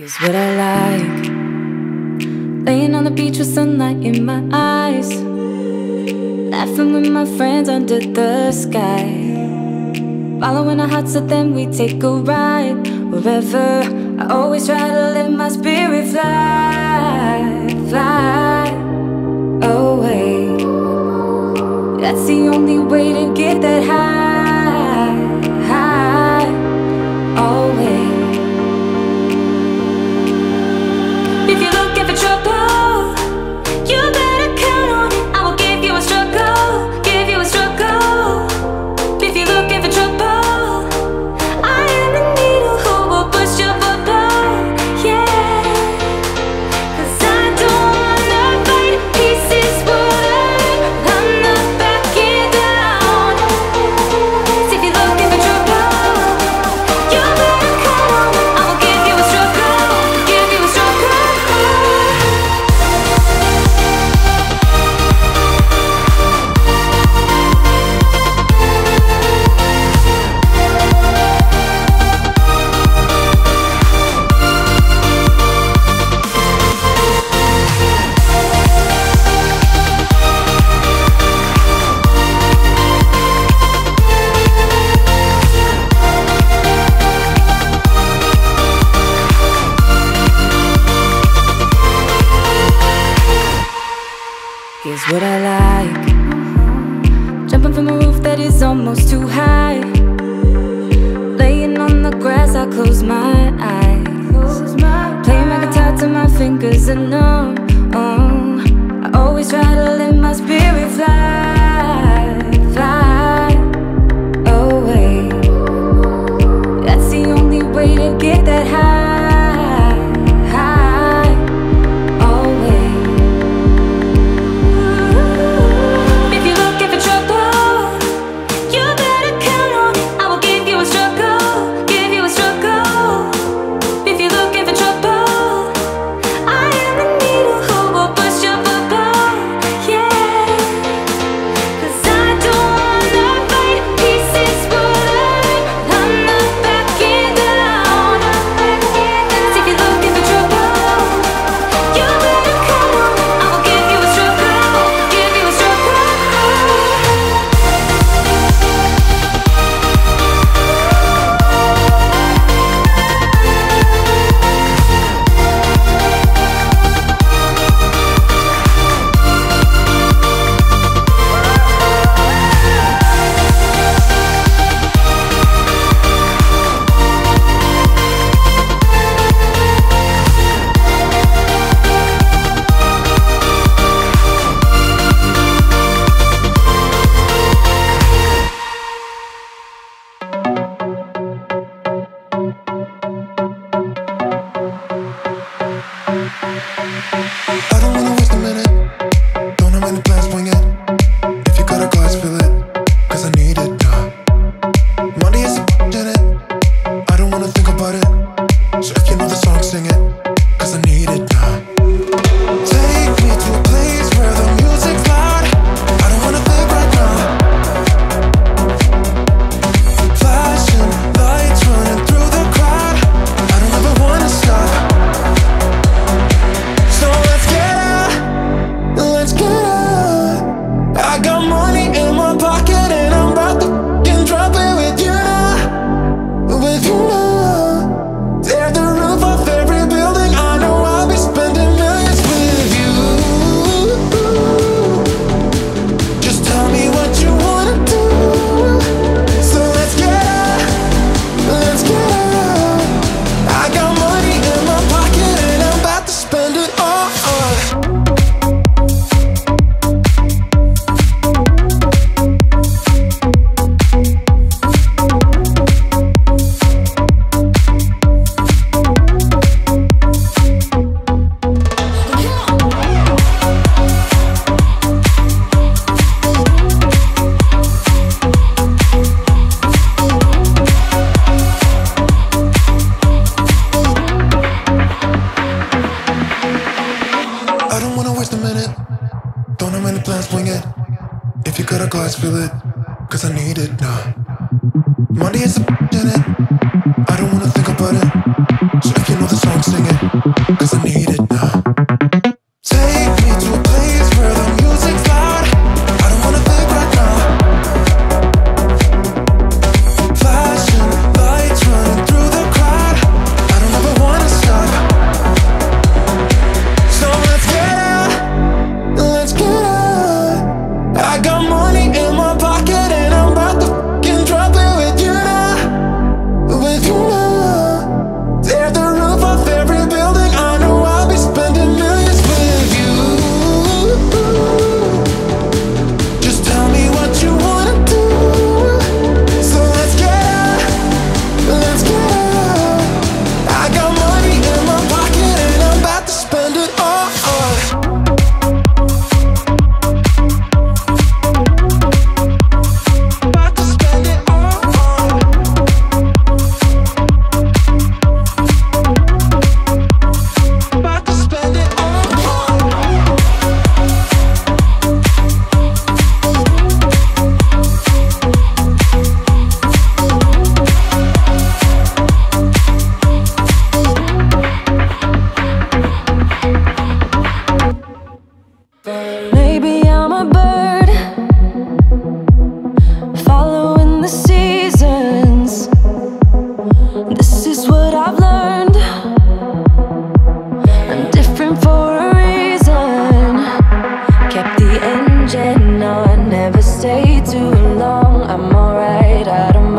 Here's what I like. Laying on the beach with sunlight in my eyes. Laughing with my friends under the sky. Following our hearts so then we take a ride. Wherever I always try to let my spirit fly Fly away. That's the only way to get that high. Cause I know, oh, I always try to let my spirit fly. guys feel it? Cause I need it now. Money is a in it. I don't wanna think about it. So if you know the song, sing it. Cause I need it. too long. I'm alright, I don't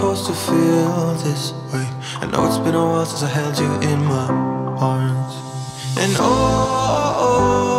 supposed to feel this way. I know it's been a while since I held you in my arms. And oh, oh, oh